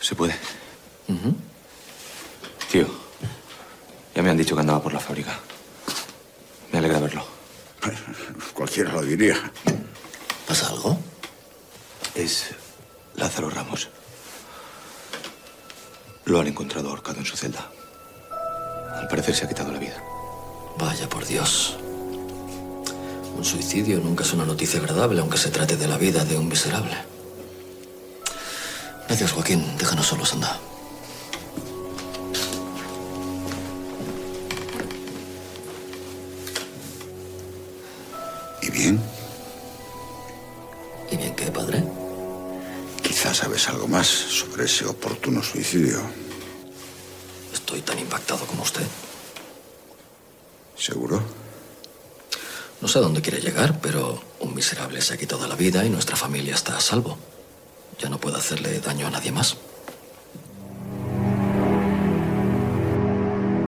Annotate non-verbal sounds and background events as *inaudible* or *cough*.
Se puede. Tío, ya me han dicho que andaba por la fábrica. Me alegra verlo. *laughs* Cualquiera lo diría. ¿Pasa algo? Es Lázaro Ramos. Lo han encontrado ahorcado en su celda. Al parecer se ha quitado la vida. Vaya por Dios. Un suicidio nunca es una noticia agradable, aunque se trate de la vida de un miserable. Gracias, Joaquín. Déjanos solos, anda. ¿Y bien? ¿Y bien qué, padre? Quizás sabes algo más sobre ese oportuno suicidio. Estoy tan impactado como usted. ¿Seguro? No sé a dónde quiere llegar, pero un miserable se ha quitado la vida y nuestra familia está a salvo. Hacerle daño a nadie más.